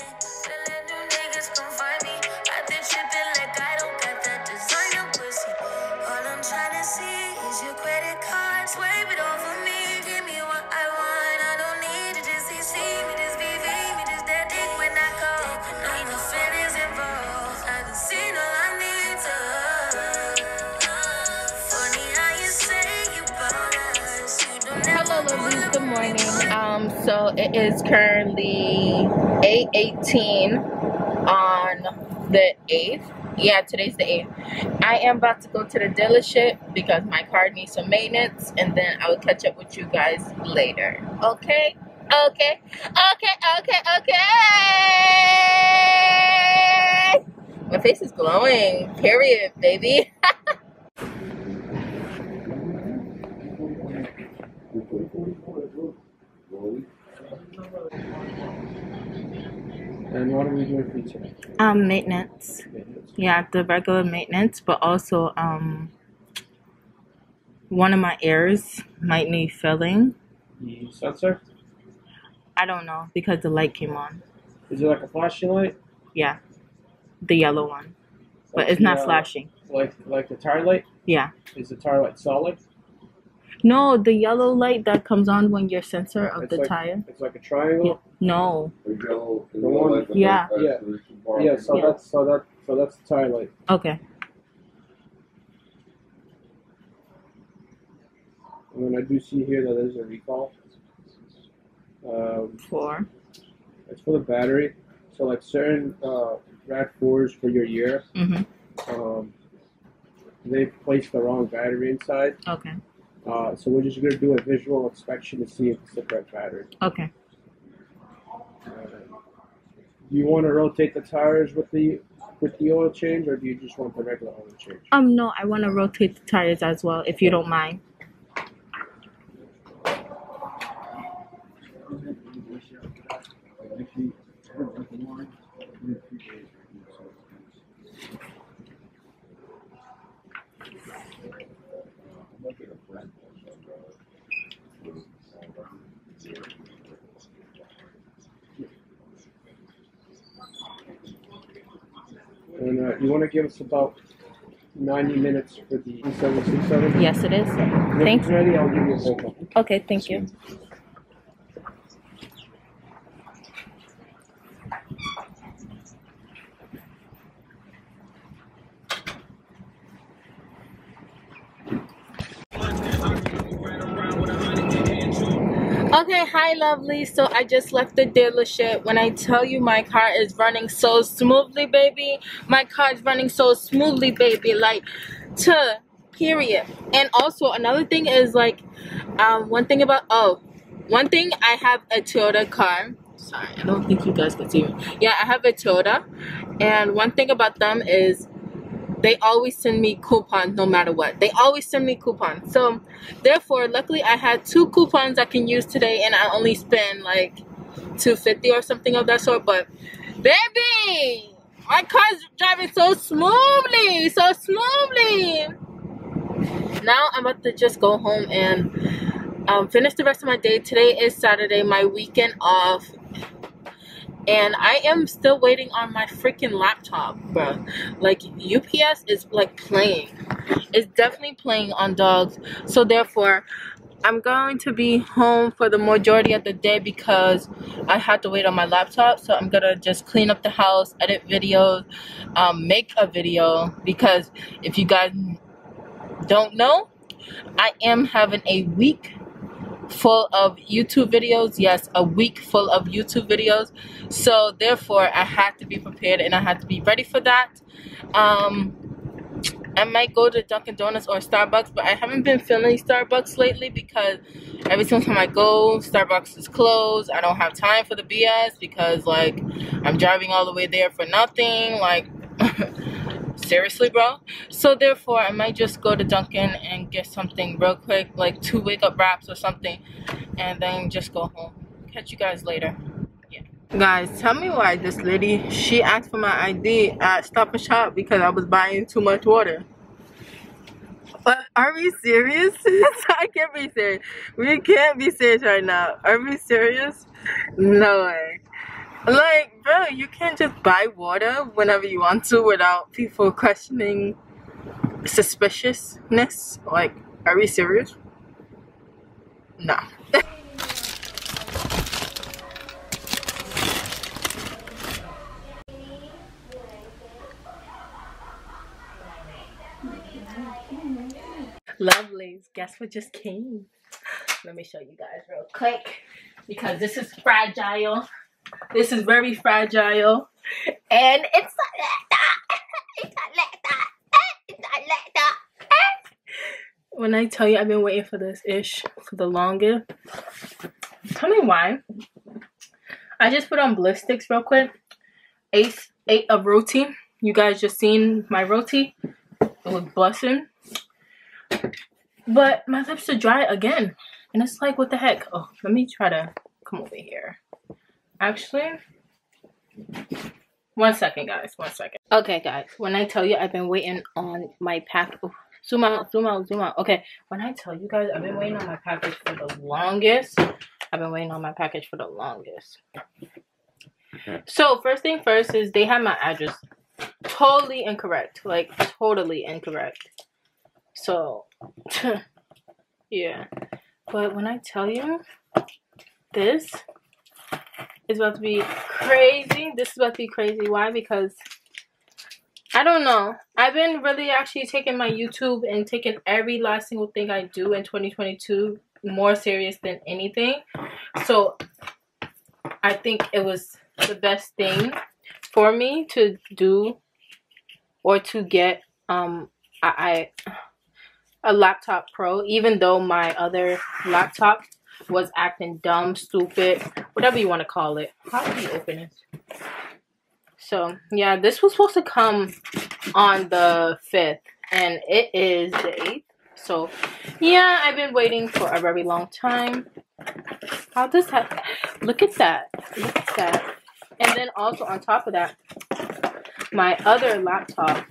Feeling it is currently 8:18 on the 8th. Yeah, today's the 8th. I am about to go to the dealership because my car needs some maintenance, and then I will catch up with you guys later. Okay? Okay. Okay. Okay. Okay. My face is glowing. Period, baby. And what are we doing for you today? Um, maintenance. Yeah, the regular maintenance, but also um one of my ears might need filling. The sensor? I don't know because the light came on. Is it like a flashing light? Yeah. The yellow one. But Like it's the, not uh, flashing. Like like the tire light? Yeah. Is the tire light solid? No, the yellow light that comes on when your sensor of It's the like- tire. It's like a triangle? No. The yellow, the The yellow one- light that Yeah. goes Yeah. past the bar. Yeah, so Yeah. that's so that so that's the tire light. Okay. And then I do see here that there's a recall. Um, Four. it's for the battery. So like certain uh, RAV4s for your year, Mhm. um, they placed the wrong battery inside. Okay. Uh, so we're just gonna do a visual inspection to see if it's the correct battery. Okay. Uh, do you want to rotate the tires with the with the oil change, or do you just want the regular oil change? Um no, I want to rotate the tires as well if you don't mind. And uh, you want to give us about 90 minutes for the 767? Yes, it is. Thank it's ready, I'll give you a call. Okay, thank you. Okay, hi lovely. So I just left the dealership. When I tell you my car is running so smoothly, baby, my car is running so smoothly, baby. Like, to period. And also another thing is like, um, one thing about oh, one thing I have a Toyota car. Sorry, I don't think you guys can see me. Yeah, I have a Toyota, and one thing about them is they always send me coupons no matter what. They always send me coupons. So therefore, luckily I had two coupons I can use today and I only spend like 250 or something of that sort. But baby, my car's driving so smoothly, so smoothly. Now I'm about to just go home and um, finish the rest of my day. Today is Saturday, my weekend off. And I am still waiting on my freaking laptop, bro. Like UPS is like playing. It's definitely playing on dogs. So therefore, I'm going to be home for the majority of the day because I had to wait on my laptop. So I'm gonna just clean up the house, edit videos, um, make a video because if you guys don't know, I am having a week full of YouTube videos. Yes, a week full of YouTube videos. So therefore, I had to be prepared and I had to be ready for that. Um, I might go to Dunkin' Donuts or Starbucks, but I haven't been feeling Starbucks lately because every single time I go, Starbucks is closed. I don't have time for the BS because like I'm driving all the way there for nothing. Like seriously, bro. So therefore, I might just go to Dunkin' and get something real quick, like two wake up wraps or something, and then just go home. Catch you guys later. Yeah. Guys, tell me why this lady she asked for my ID at Stop and Shop because I was buying too much water. But are we serious? I can't be serious. We can't be serious right now. Are we serious? No way. Like, bro, you can't just buy water whenever you want to without people questioning suspiciousness. Like, are we serious? No. Lovelies, guess what just came? Let me show you guys real quick because this is fragile. This is very fragile. And it's not like that. It's not like that. It's not like that. When I tell you I've been waiting for this ish for the longest. Tell me why. I just put on Blistex real quick. Ate, eight of roti. You guys just seen my roti. It was busting. But my lips are dry again. And it's like, what the heck? Oh, let me try to come over here. Actually, one second, guys. One second. Okay, guys. When I tell you I've been waiting on my pack. Oh, zoom out, zoom out, zoom out. Okay, when I tell you guys I've been waiting on my package for the longest. I've been waiting on my package for the longest. So, first thing first is they have my address totally incorrect. Like, totally incorrect. So, yeah. But when I tell you, this is about to be crazy. This is about to be crazy. Why? Because I don't know. I've been really actually taking my YouTube and taking every last single thing I do in 2022 more serious than anything. So I think it was the best thing for me to do or to get um I, I a laptop pro even though my other laptop was acting dumb stupid whatever you want to call it. How do you open so yeah this was supposed to come on the 5th and it is the 8th so yeah i've been waiting for a very long time. How does that look at that look at that. And then also on top of that my other laptop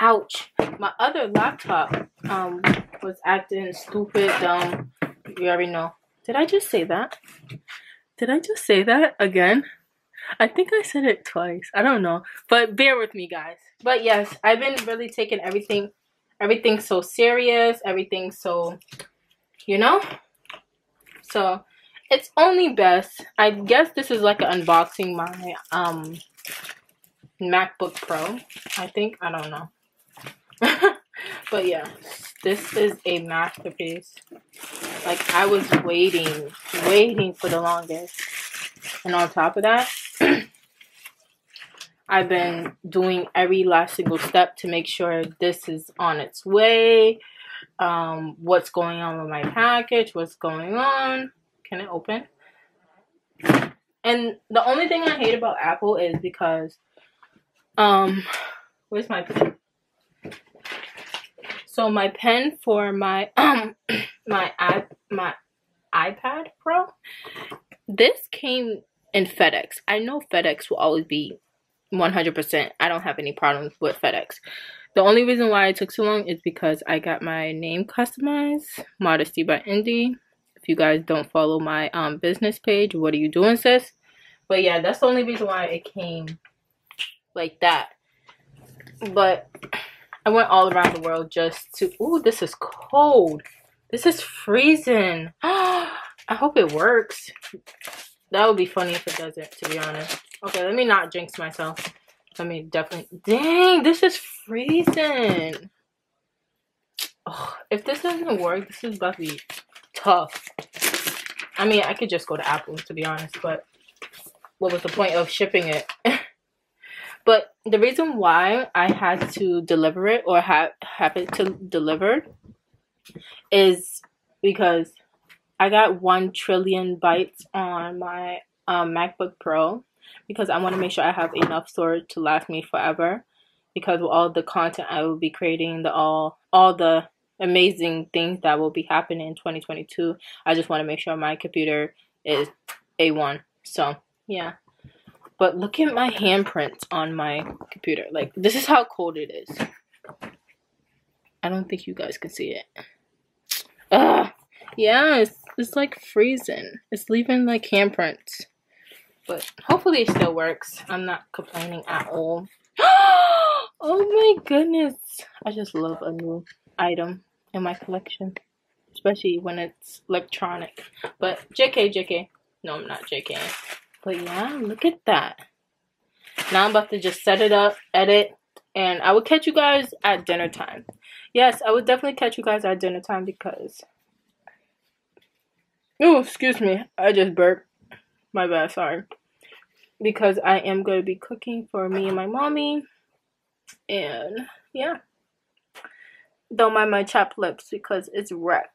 ouch my other laptop um was acting stupid dumb you already know did i just say that? Did i just say that again? I think i said it twice. I don't know. But bear with me guys. But yes i've been really taking everything everything so serious everything so you know? So it's only best i guess this is like an unboxing my um macbook pro i think. I don't know but yeah, this is a masterpiece. Like I was waiting, waiting for the longest. And on top of that, I've been doing every last single step to make sure this is on its way. Um, what's going on with my package? What's going on? Can it open? And the only thing I hate about Apple is because, um, where's my pen? So my pen for my um my i my iPad Pro, this came in FedEx. I know FedEx will always be 100%. I don't have any problems with FedEx. The only reason why it took so long is because I got my name customized, Modesty by Indy. If you guys don't follow my um business page, what are you doing, sis? But yeah, that's the only reason why it came like that. But I went all around the world just to. Ooh, this is cold. This is freezing. I hope it works. That would be funny if it doesn't, to be honest. Okay, let me not jinx myself. Let me definitely. Dang, this is freezing. If this doesn't work, this is about to be tough. I mean, I could just go to Apple, to be honest, but what was the point of shipping it? But the reason why I had to deliver it or have have it to delivered is because I got one trillion bytes on my um, MacBook Pro because I want to make sure I have enough storage to last me forever. Because with all the content I will be creating, the all all the amazing things that will be happening in 2022, I just want to make sure my computer is A1. So yeah. But look at my handprints on my computer. Like, this is how cold it is. I don't think you guys can see it. Ugh. Yeah, it's, it's like freezing. It's leaving like handprints. but hopefully it still works. I'm not complaining at all. oh my goodness. I just love a new item in my collection. Especially when it's electronic. But JK, JK. No, I'm not JK. But yeah, look at that. Now I'm about to just set it up, edit, and I will catch you guys at dinner time. Yes, I will definitely catch you guys at dinner time because. Oh, excuse me. I just burped. My bad, sorry. Because I am going to be cooking for me and my mommy. And yeah. Don't mind my chapped lips because it's wreck.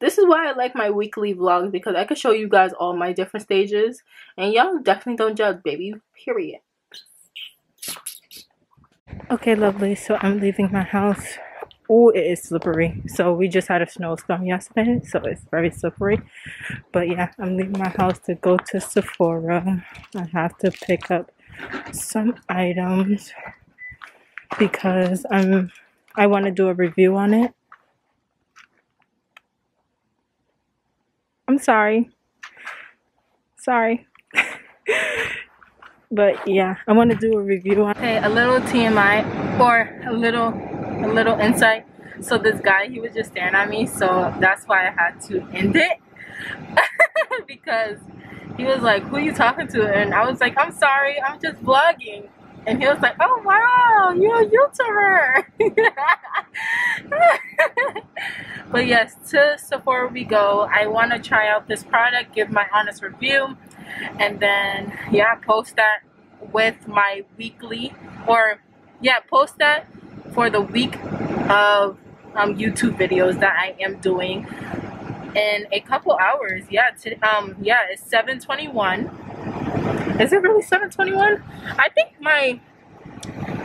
This is why I like my weekly vlogs because I can show you guys all my different stages. And y'all definitely don't judge, baby. Period. Okay, lovely. So I'm leaving my house. Oh, it is slippery. So we just had a snowstorm yesterday, so it's very slippery. But yeah, I'm leaving my house to go to Sephora. I have to pick up some items because I'm I want to do a review on it. I'm sorry. Sorry. but yeah, I want to do a review. Hey, a little TMI or a little, a little insight. So this guy, he was just staring at me, so that's why I had to end it because he was like, "Who are you talking to?" And I was like, "I'm sorry, I'm just vlogging." And he was like, "Oh wow, you're a YouTuber." but yes, to Sephora we go. I want to try out this product, give my honest review and then yeah post that with my weekly or yeah post that for the week of um, YouTube videos that I am doing in a couple hours yeah to, um yeah it's 721 is it really 721 I think my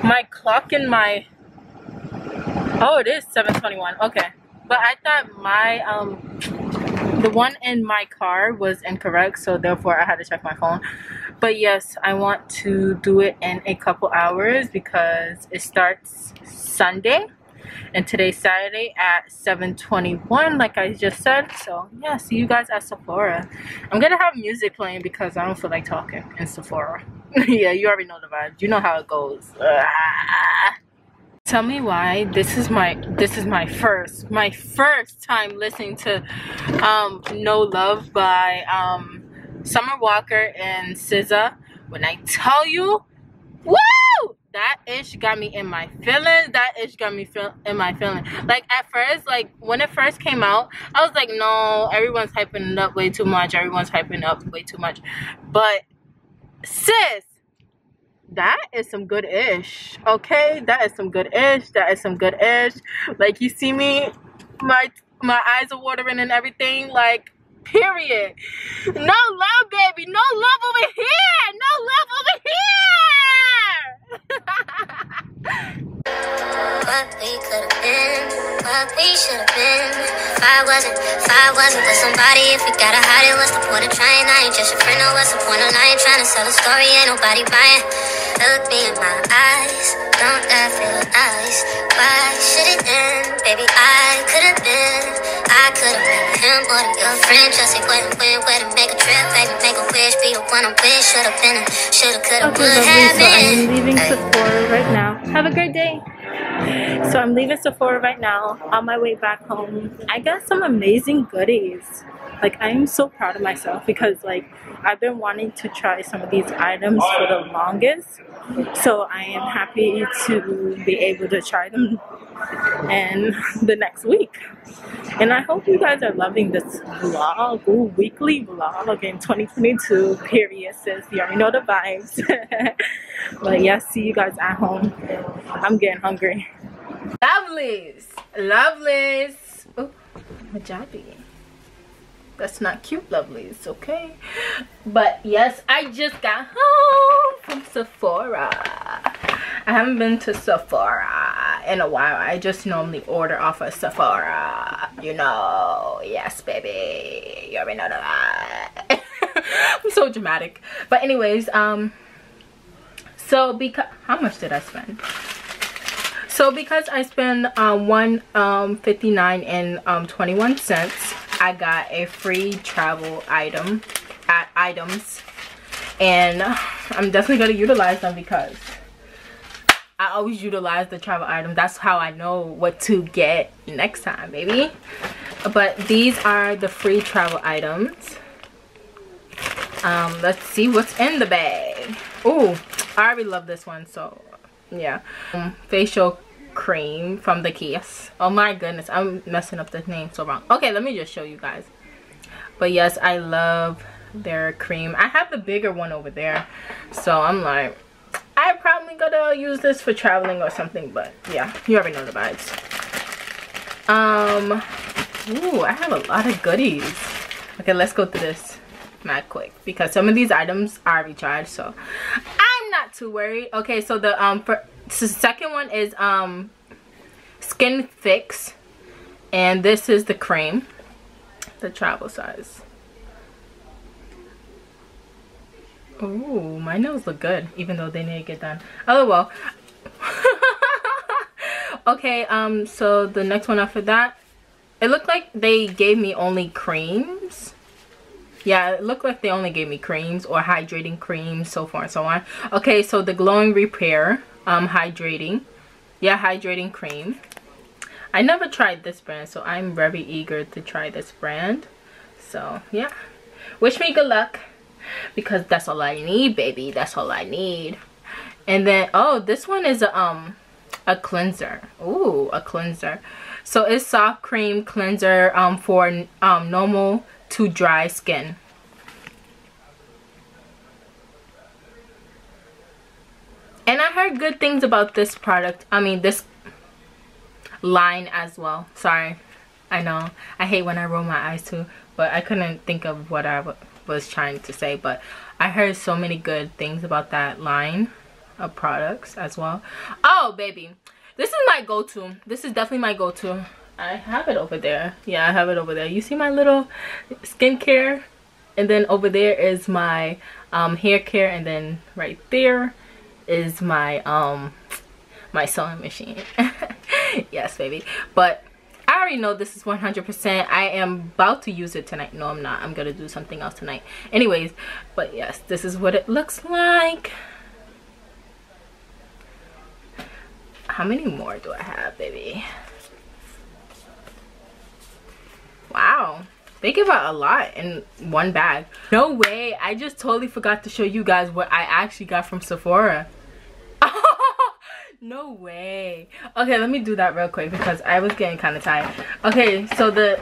my clock in my oh it is 721 okay. But I thought my um the one in my car was incorrect so therefore I had to check my phone. But yes I want to do it in a couple hours because it starts Sunday and today's Saturday at 7:21 like I just said. So yeah see you guys at Sephora. I'm gonna have music playing because I don't feel like talking in Sephora. Yeah you already know the vibes. you know how it goes. Ah. Tell me why this is my this is my first my first time listening to um no love by um summer walker and SZA. when i tell you woo that ish got me in my feelings that ish got me feel in my feelings like at first like when it first came out i was like no everyone's hyping it up way too much everyone's hyping it up way too much but sis that is some good ish. Okay, that is some good ish. That is some good ish. Like you see me, my my eyes are watering and everything. Like period. No love, baby. No love over here. I wasn't with somebody, if we gotta hide it, what's the point of trying? I ain't just your friend, no, what's the point of lying? Trying to sell a story, ain't nobody buying. Look me in my eyes, don't that feel nice? Why should it end? Baby, I could have been, I could have been him or your friend. Just say when, when, where to make a trip, baby, make a wish, be the one I wish. Should have been, should have, could have, okay, would have So I'm leaving Sephora right now. Have a great day. So I'm leaving Sephora right now on my way back home. I got some amazing goodies. Like I am so proud of myself because like I've been wanting to try some of these items for the longest. So I am happy to be able to try them and the next week. And I hope you guys are loving this vlog, ooh, weekly vlog in 2022, period, sis. You already know the vibes. but yeah, see you guys at home. I'm getting hungry. Lovelies! Lovelies! Oh, hijabi. That's not cute, lovelies, okay? But yes, I just got home from Sephora. I haven't been to Sephora in a while. I just normally order off of Sephora. You know, yes, baby. You already know that. I'm so dramatic. But anyways, um, so because how much did I spend? So because I spent um, one um, 59 and um, 21 cents, I got a free travel item at items and i'm definitely going to utilize them because i always utilize the travel item. That's how i know what to get next time baby. But these are the free travel items. Um let's see what's in the bag. Oh i already love this one so yeah. Um, facial cream from the case oh my goodness i'm messing up the name so wrong. Okay let me just show you guys. But yes i love their cream. I have the bigger one over there. So i'm like i probably gonna use this for traveling or something but yeah you already know the vibes. Um Ooh, i have a lot of goodies. Okay let's go through this mad quick because some of these items are recharged so i'm not too worried. Okay so the um for so the second one is um Skinfix and this is the cream the travel size. Ooh, my nails look good even though they need to get done. Oh well. Okay um so the next one after that it looked like they gave me only creams. Yeah it looked like they only gave me creams or hydrating creams so far and so on. Okay so the glowing repair um hydrating. Yeah hydrating cream. I never tried this brand so i'm very eager to try this brand. So yeah. Wish me good luck because that's all i need baby. That's all i need. And then oh this one is a um a cleanser. Ooh, a cleanser. So it's soft cream cleanser um for um normal to dry skin and i heard good things about this product. I mean this line as well. Sorry. I know. I hate when i roll my eyes too but i couldn't think of what I was trying to say but i heard so many good things about that line of products as well. Oh baby. This is my go-to. This is definitely my go-to. I have it over there. Yeah i have it over there. You see my little skincare? And then over there is my um, hair care and then right there is my um my sewing machine. Yes baby. But I already know this is 100% I am about to use it tonight. No I'm not. I'm gonna do something else tonight. Anyways but yes this is what it looks like. How many more do I have baby? Wow they give out a lot in one bag. No way. I just totally forgot to show you guys what i actually got from sephora. No way. Okay let me do that real quick because i was getting kind of tired. Okay so the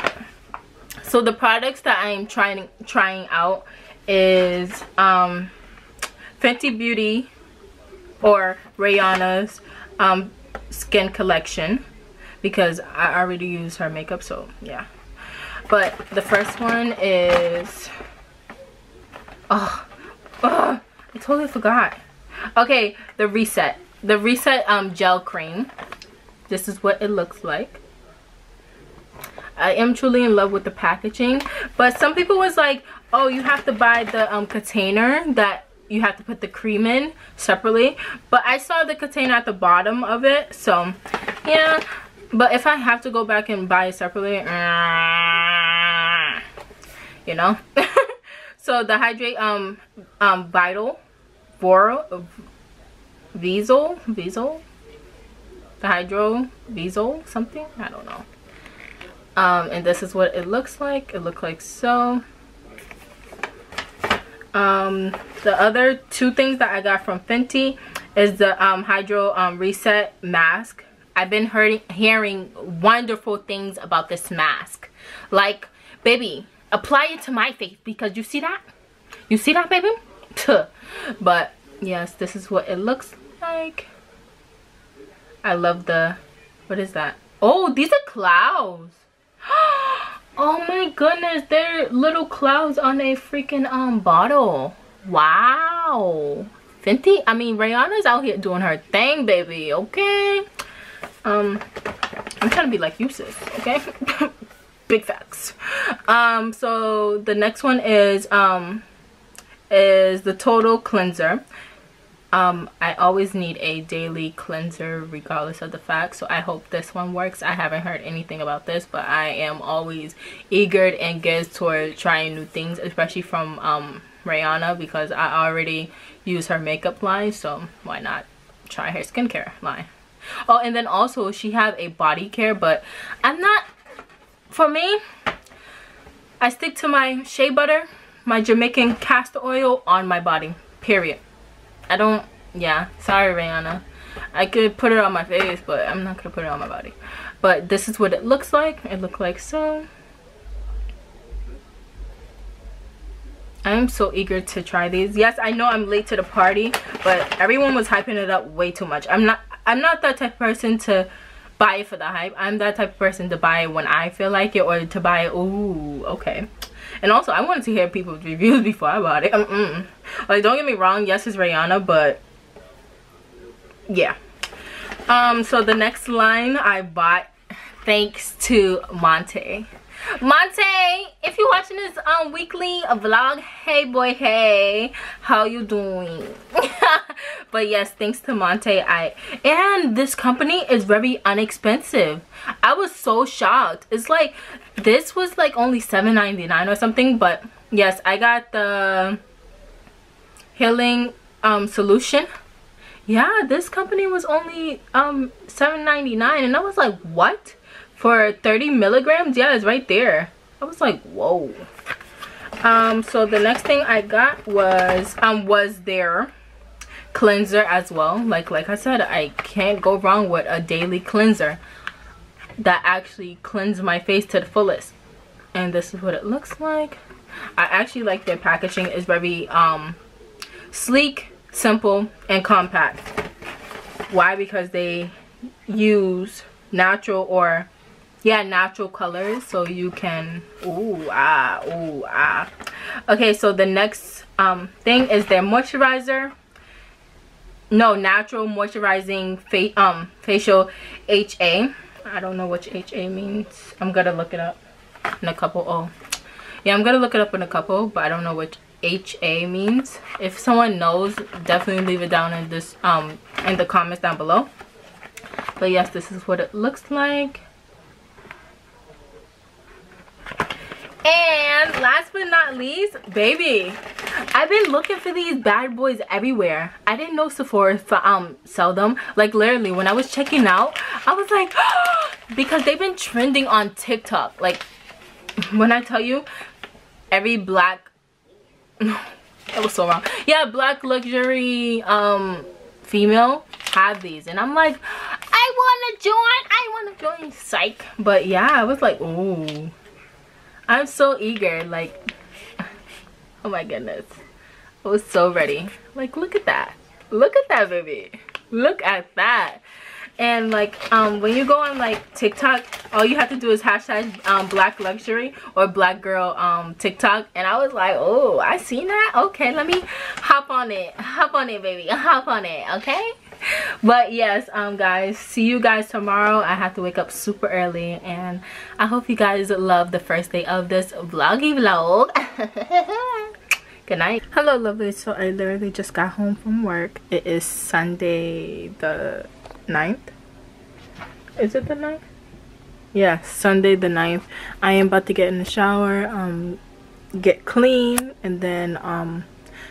so the products that i'm trying trying out is um fenty beauty or rihanna's um skin collection because i already use her makeup so yeah but the first one is oh, oh i totally forgot. Okay the reset. The reset um gel cream. This is what it looks like. I am truly in love with the packaging but some people was like oh you have to buy the um container that you have to put the cream in separately but I saw the container at the bottom of it so yeah but if I have to go back and buy it separately you know? So the hydrate um um vital Voro Visol Visol the hydro Visol something? I don't know. Um and this is what it looks like. It looks like so. Um the other two things that I got from Fenty is the um hydro um reset mask. I've been hearing hearing wonderful things about this mask. Like baby apply it to my face because you see that? You see that baby? But yes this is what it looks like. I love the what is that? Oh these are clouds. Oh my goodness they're little clouds on a freaking um bottle. Wow. Fenty i mean rihanna's out here doing her thing baby okay? Um i'm trying to be like you sis okay big facts. Um so the next one is um is the total cleanser. Um i always need a daily cleanser regardless of the fact so i hope this one works. I haven't heard anything about this but i am always eager and geared toward trying new things especially from um Rihanna because I already use her makeup line so why not try her skincare line? Oh and then also she have a body care but I'm not for me I stick to my shea butter my Jamaican castor oil on my body period. I don't yeah sorry Rihanna. I could put it on my face but I'm not gonna put it on my body. But this is what it looks like. It look like so. I'm so eager to try these. Yes, I know I'm late to the party, but everyone was hyping it up way too much. I'm not I'm not that type of person to buy it for the hype. I'm that type of person to buy it when I feel like it or to buy it, ooh, okay. And also, I wanted to hear people's reviews before I bought it. Mm -mm. Like, don't get me wrong, yes, it's Rihanna, but yeah. Um, so the next line I bought thanks to Monte. Monte, if you're watching this um weekly vlog, hey boy, hey, how you doing? but yes, thanks to Monte, I and this company is very inexpensive. I was so shocked. It's like this was like only $7.99 or something, but yes, I got the healing um solution. Yeah, this company was only um $7.99 and I was like, what? For 30 milligrams? Yeah it's right there. I was like whoa. Um so the next thing i got was um was their cleanser as well. Like like i said i can't go wrong with a daily cleanser that actually cleanses my face to the fullest. And this is what it looks like. I actually like their packaging. Is very um sleek simple and compact. Why? Because they use natural or yeah natural colors so you can ooh ah ooh ah. Okay so the next um thing is their moisturizer. No natural moisturizing fa um facial ha i don't know what ha means. I'm gonna look it up in a couple oh. Yeah i'm gonna look it up in a couple but i don't know what ha means. If someone knows definitely leave it down in this um in the comments down below. But yes this is what it looks like And last but not least, baby, I've been looking for these bad boys everywhere. I didn't know Sephora um sell them. Like literally, when I was checking out, I was like, because they've been trending on TikTok. Like when I tell you, every black, that was so wrong. Yeah, black luxury um female have these, and I'm like, I wanna join. I wanna join. Psych. But yeah, I was like, ooh I'm so eager. Like, oh my goodness. I was so ready. Like, look at that. Look at that, baby. Look at that. And like, um, when you go on like TikTok, all you have to do is hashtag um, black luxury or black girl um, TikTok. And I was like, oh, I seen that. Okay, let me hop on it. Hop on it, baby. Hop on it. Okay but yes um guys see you guys tomorrow. I have to wake up super early and i hope you guys love the first day of this vloggy vlog. Good night. Hello lovely. So i literally just got home from work. It is sunday the 9th is it the 9th yeah sunday the 9th i am about to get in the shower um get clean and then um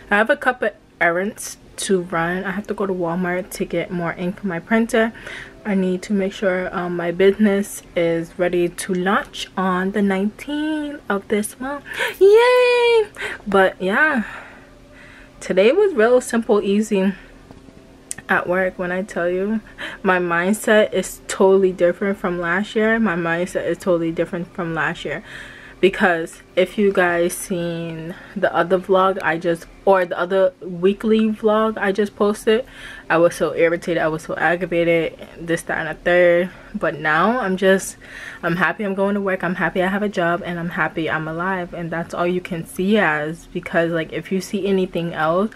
i have a couple errands to run. I have to go to walmart to get more ink for my printer. I need to make sure um, my business is ready to launch on the 19th of this month. Yay! But yeah. Today was real simple easy. At work when i tell you my mindset is totally different from last year. My mindset is totally different from last year because if you guys seen the other vlog I just or the other weekly vlog I just posted I was so irritated I was so aggravated this that and a third. But now I'm just I'm happy I'm going to work I'm happy I have a job and I'm happy I'm alive and that's all you can see as. Because like if you see anything else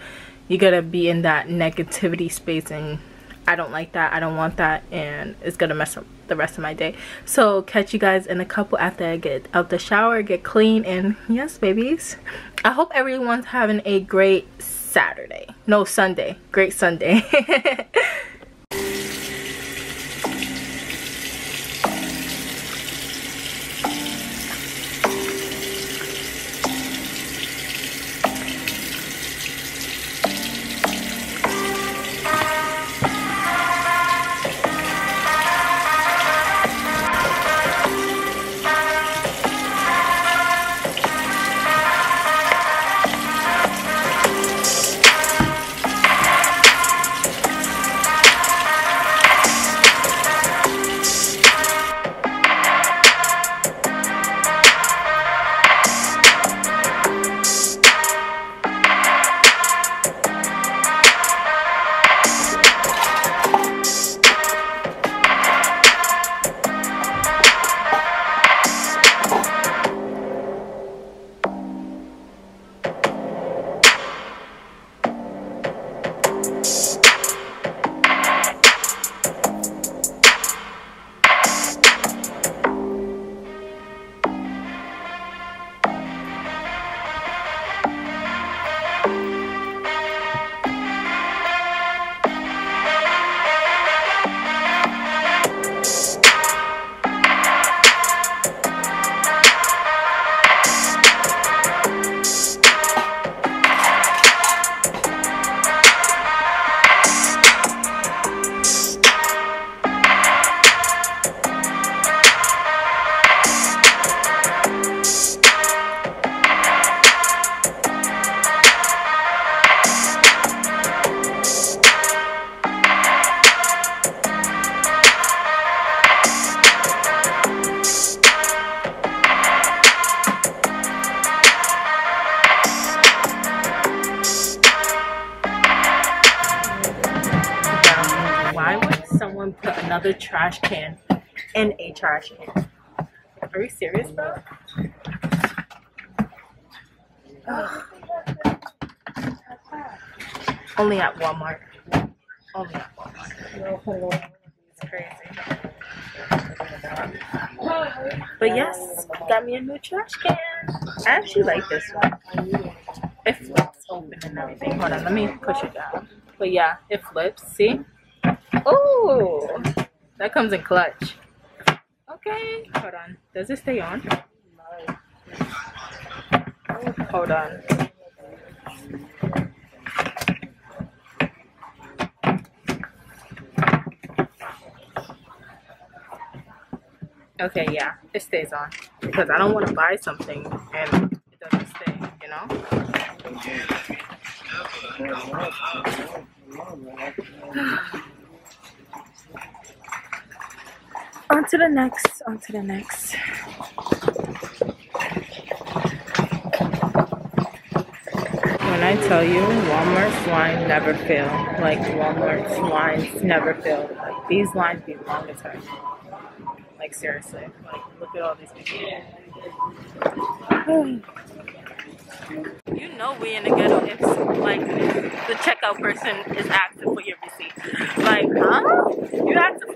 you gotta be in that negativity space and I don't like that I don't want that and it's gonna mess up the rest of my day. So catch you guys in a couple after I get out the shower get clean and yes babies. I hope everyone's having a great Saturday. No Sunday. Great Sunday trash can in a trash can. Are you serious, bro? Only at Walmart. Only at Walmart. It's crazy. But yes, got me a new trash can. I actually like this one. It flips open and everything. Hold on, let me push it down. But yeah, it flips. See? Oh, that comes in clutch. Okay, hold on. Does it stay on? Hold on. Okay, yeah, it stays on because I don't want to buy something and it doesn't stay, you know? on to the next, on to the next. When I tell you Walmart's lines never fail, like Walmart's lines never fail. Like these lines be long as heck. Like seriously, like look at all these people. You know we in the ghetto if like the checkout person is asking for your receipt. Like, huh? You asking for a receipt?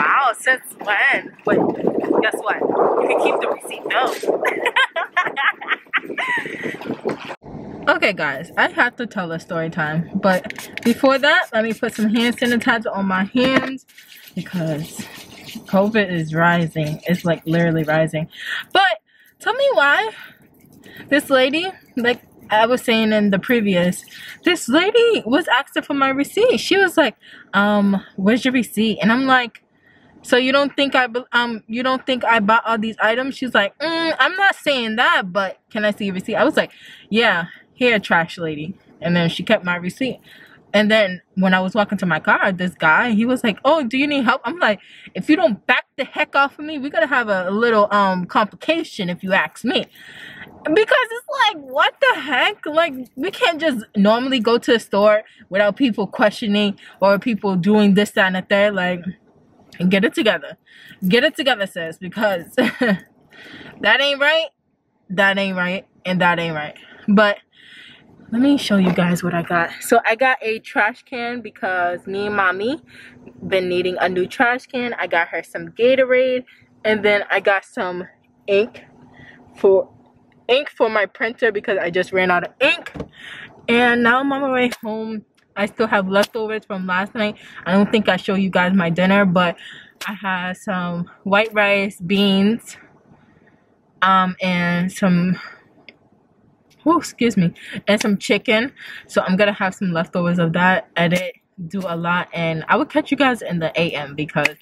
Wow, since when? But guess what? You can keep the receipt though. okay guys, I have to tell a story time. But before that, let me put some hand sanitizer on my hands because COVID is rising. It's like literally rising. But tell me why this lady, like I was saying in the previous, this lady was asking for my receipt. She was like, um, where's your receipt? And I'm like, so you don't think I um you don't think I bought all these items? She's like, mm, I'm not saying that, but can I see your receipt? I was like, yeah, here, trash lady. And then she kept my receipt. And then when I was walking to my car, this guy, he was like, "Oh, do you need help?" I'm like, "If you don't back the heck off of me, we're gonna have a little um complication, if you ask me." Because it's like, what the heck? Like, we can't just normally go to a store without people questioning or people doing this, that, and the third. Like, get it together. Get it together, sis, because that ain't right. That ain't right. And that ain't right. But let me show you guys what I got. So I got a trash can because me and mommy been needing a new trash can. I got her some Gatorade and then I got some ink for ink for my printer because I just ran out of ink. And now I'm on my way home. I still have leftovers from last night. I don't think I show you guys my dinner, but I had some white rice, beans, um, and some oh excuse me and some chicken. So i'm gonna have some leftovers of that edit do a lot and i will catch you guys in the am because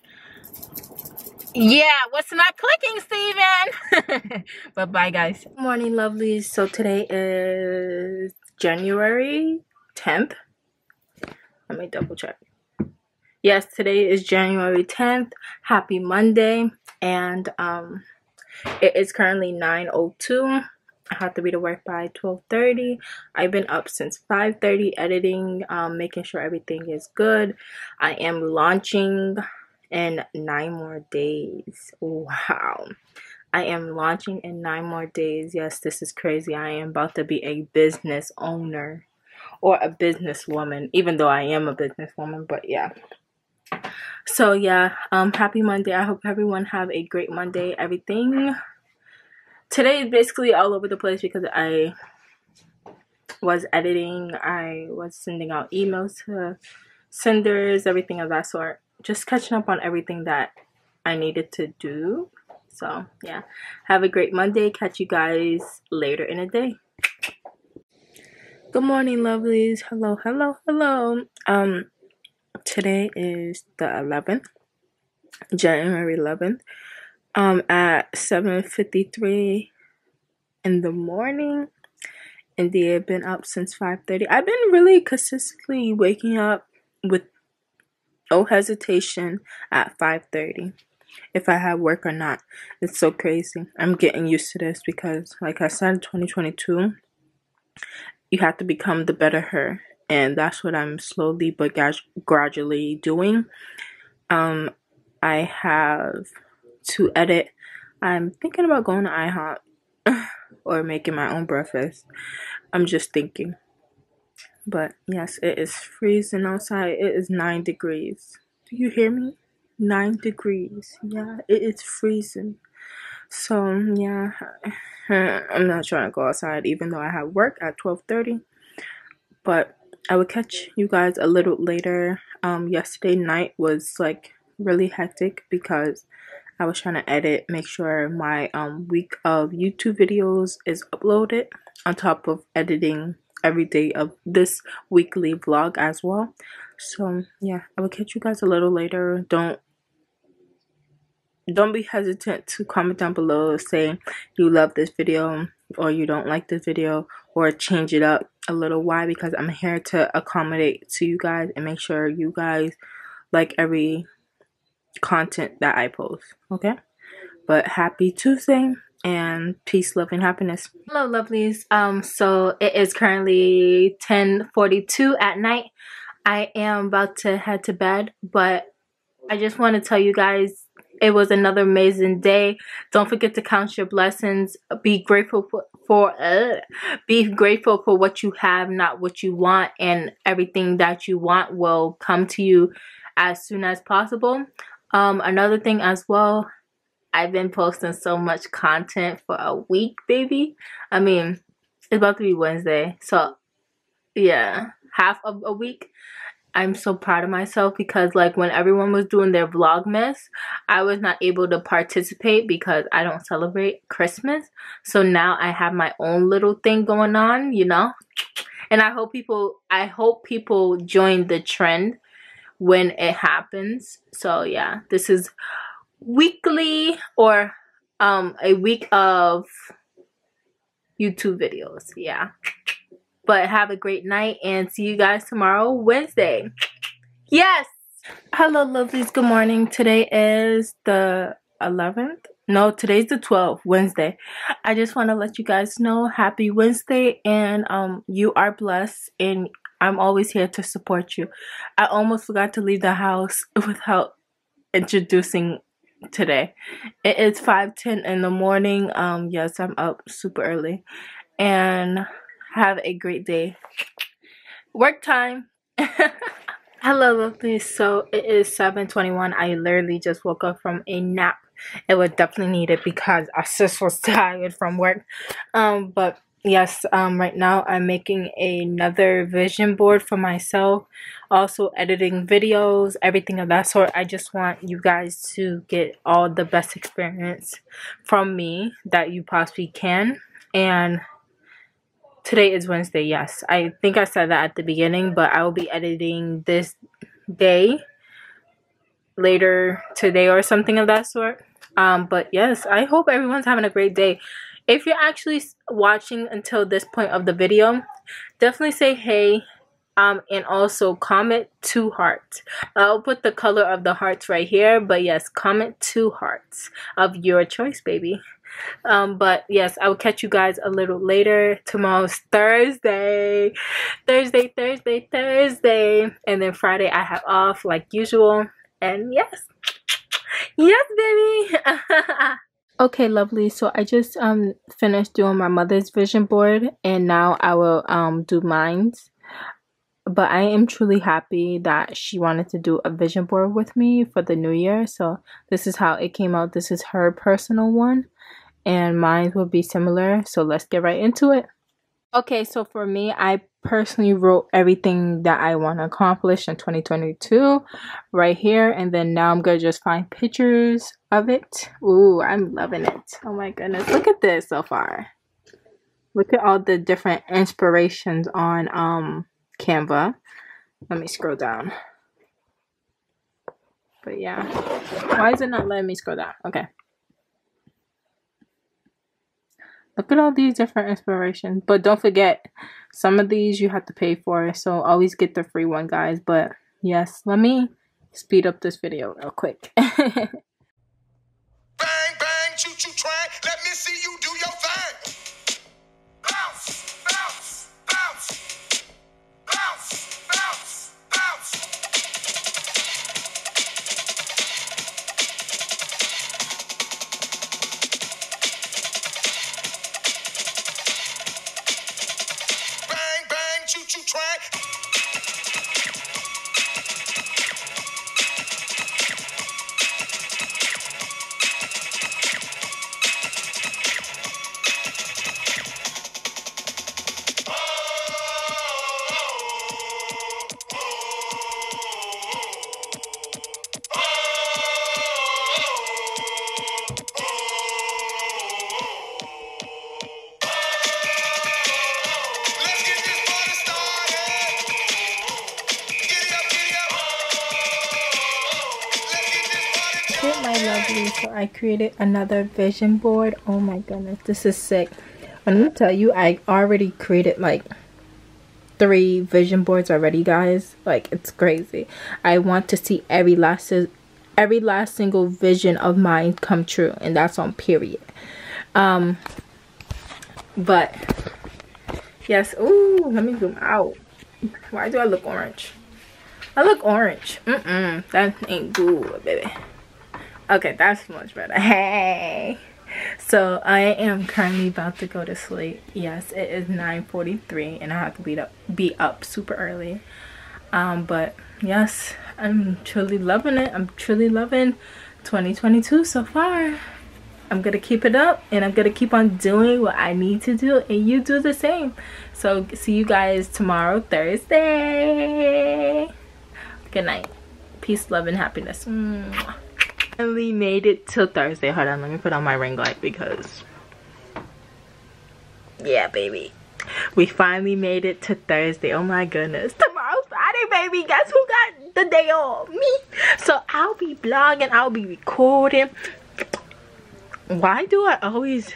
yeah what's not clicking steven? But bye guys morning lovelies. So today is january 10th let me double check yes today is january 10th happy monday and um it is currently 902 I have to be to work by 12:30. I've been up since 5:30 editing, um, making sure everything is good. I am launching in nine more days. Wow. I am launching in nine more days. Yes, this is crazy. I am about to be a business owner or a businesswoman, even though I am a businesswoman, but yeah. So yeah, um happy Monday. I hope everyone have a great Monday. Everything today is basically all over the place because I was editing, I was sending out emails to senders, everything of that sort. Just catching up on everything that I needed to do. So, yeah. Have a great Monday. Catch you guys later in the day. Good morning, lovelies. Hello, hello, hello. Um today is the 11th, January 11th um at 7:53 in the morning. India have been up since 5:30. I've been really consistently waking up with no hesitation at 5:30 if I have work or not. It's so crazy. I'm getting used to this because like I said 2022 you have to become the better her and that's what I'm slowly but gradually doing. Um, I have to edit. I'm thinking about going to IHOP or making my own breakfast. I'm just thinking. But yes, it is freezing outside. It is nine degrees. Do you hear me? Nine degrees. Yeah, it is freezing. So yeah, I'm not trying to go outside even though I have work at 12:30. But I will catch you guys a little later. Um, yesterday night was like really hectic because I was trying to edit, make sure my um week of YouTube videos is uploaded on top of editing every day of this weekly vlog as well. So yeah, I will catch you guys a little later. Don't don't be hesitant to comment down below saying you love this video or you don't like this video or change it up a little. Why? Because i'm here to accommodate to you guys and make sure you guys like every content that i post okay? But happy tuesday and peace love and happiness. Hello lovelies. Um so it is currently 10:42 at night. I am about to head to bed but i just want to tell you guys it was another amazing day. Don't forget to count your blessings. Be grateful for, for uh, be grateful for what you have, not what you want, and everything that you want will come to you as soon as possible. Um, another thing as well, I've been posting so much content for a week, baby. I mean, it's about to be Wednesday, so yeah, half of a week. I'm so proud of myself because like when everyone was doing their vlogmas, I was not able to participate because I don't celebrate Christmas. So now I have my own little thing going on, you know? And I hope people I hope people join the trend when it happens. So yeah, this is weekly or um a week of YouTube videos. Yeah. But have a great night and see you guys tomorrow, Wednesday. Yes! Hello, lovelies. Good morning. Today is the 11th. No, today's the 12th, Wednesday. I just want to let you guys know happy Wednesday and um you are blessed and I'm always here to support you. I almost forgot to leave the house without introducing today. It is 5:10 in the morning. Um yes, I'm up super early. And have a great day. Work time. Hello, lovely. So it is 7:21. I literally just woke up from a nap. It was definitely needed because I sis was tired from work. Um, but yes, um, right now I'm making another vision board for myself. Also editing videos, everything of that sort. I just want you guys to get all the best experience from me that you possibly can. And today is Wednesday, yes. I think I said that at the beginning, but I will be editing this day later today or something of that sort. Um, but yes, I hope everyone's having a great day. If you're actually watching until this point of the video, definitely say hey um, and also comment two hearts. I'll put the color of the hearts right here, but yes, comment two hearts of your choice, baby. Um, but yes, I will catch you guys a little later. Tomorrow's Thursday. Thursday, Thursday, Thursday. And then Friday I have off like usual. And yes. Yes, baby. okay, lovely. So I just um finished doing my mother's vision board and now I will um do mine's but I am truly happy that she wanted to do a vision board with me for the new year. So this is how it came out. This is her personal one and mine will be similar. So let's get right into it. Okay, so for me, I personally wrote everything that I want to accomplish in 2022 right here. And then now I'm going to just find pictures of it. Ooh, I'm loving it. Oh my goodness. Look at this so far. Look at all the different inspirations on um Canva. Let me scroll down. But yeah. Why is it not letting me scroll down? Okay. Look at all these different inspirations. But don't forget, some of these you have to pay for. So always get the free one, guys. But yes, let me speed up this video real quick. bang, bang, choo choo train. Let me see you created another vision board. Oh my goodness this is sick. I'm gonna tell you i already created like three vision boards already guys. Like it's crazy. I want to see every last every last single vision of mine come true and that's on period. Um but yes Ooh, let me zoom out. Why do i look orange? I look orange. Mm-mm that ain't good baby okay that's much better. Hey. So i am currently about to go to sleep. Yes it is 9:43, and i have to be up be up super early. Um but yes i'm truly loving it. I'm truly loving 2022 so far. I'm gonna keep it up and i'm gonna keep on doing what i need to do and you do the same. So see you guys tomorrow thursday. Good night. Peace love and happiness. Mwah finally made it till Thursday. Hold on, let me put on my ring light because yeah, baby. We finally made it to Thursday. Oh my goodness. Tomorrow's Friday, baby. Guess who got the day off? Me. So I'll be vlogging. I'll be recording. Why do I always...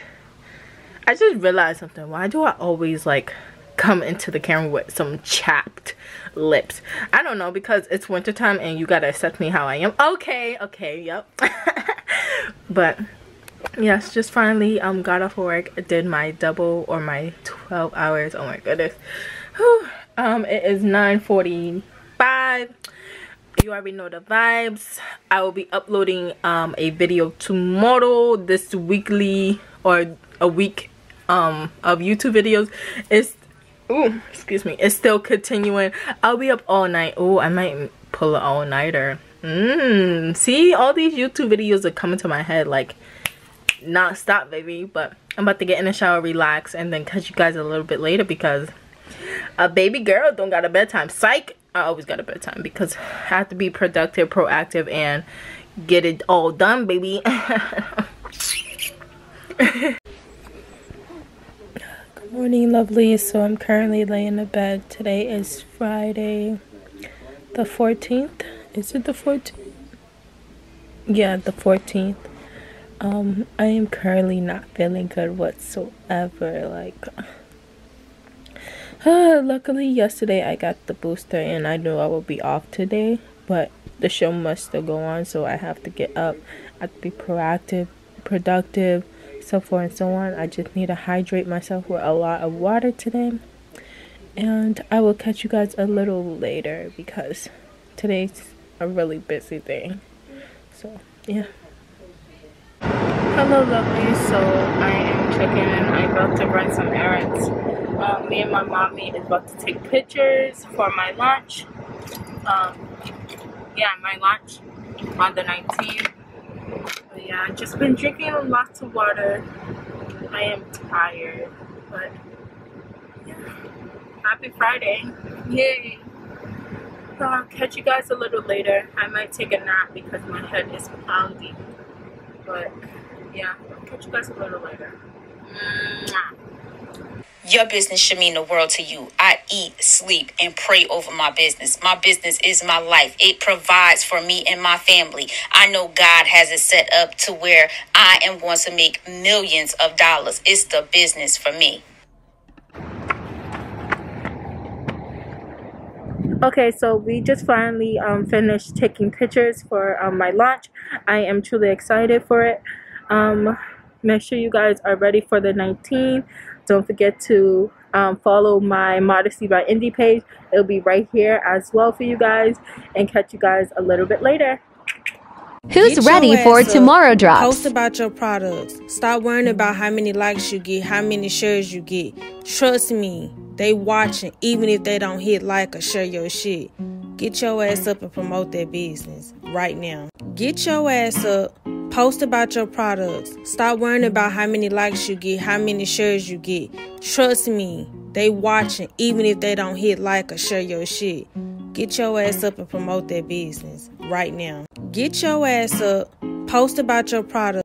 I just realized something. Why do I always like come into the camera with some chapped lips. I don't know because it's wintertime and you gotta accept me how I am. Okay, okay, yep. but yes, just finally um got off work, did my double or my 12 hours. Oh my goodness. Whew. Um it is 9:45. You already know the vibes. I will be uploading um a video tomorrow this weekly or a week um of YouTube videos. It's Ooh, excuse me. It's still continuing. I'll be up all night. Oh, I might pull an all-nighter. Mmm. See, all these YouTube videos are coming to my head like not stop, baby. But I'm about to get in the shower, relax, and then catch you guys a little bit later because a baby girl don't got a bedtime. Psych! I always got a bedtime because I have to be productive, proactive, and get it all done, baby. morning lovely. So i'm currently laying in bed. Today is friday the 14th is it the 14th yeah the 14th um i am currently not feeling good whatsoever like uh, luckily yesterday i got the booster and i knew i would be off today but the show must still go on so i have to get up i have to be proactive productive so forth and so on. I just need to hydrate myself with a lot of water today. And I will catch you guys a little later because today's a really busy day. So, yeah. Hello, lovely. So, I am checking in. I'm about to run some errands. Um, me and my mommy is about to take pictures for my lunch. Um, yeah, my lunch on the 19th but yeah, I've just been drinking lots of water. I am tired, but yeah. Happy Friday. Yay. So I'll catch you guys a little later. I might take a nap because my head is pounding. But yeah, I'll catch you guys a little later. Mwah. Your business should mean the world to you. I eat, sleep, and pray over my business. My business is my life. It provides for me and my family. I know God has it set up to where I am going to make millions of dollars. It's the business for me. Okay, so we just finally um, finished taking pictures for um, my launch. I am truly excited for it. Um, make sure you guys are ready for the 19th. Don't forget to um, follow my Modesty by Indy page. It'll be right here as well for you guys. And catch you guys a little bit later. Who's Get ready for up. tomorrow drops? Post about your products. Stop worrying about how many likes you get, how many shares you get. Trust me, they watching even if they don't hit like or share your shit. Get your ass up and promote their business right now. Get your ass up. Post about your products. Stop worrying about how many likes you get, how many shares you get. Trust me, they watching even if they don't hit like or share your shit. Get your ass up and promote their business right now. Get your ass up. Post about your product.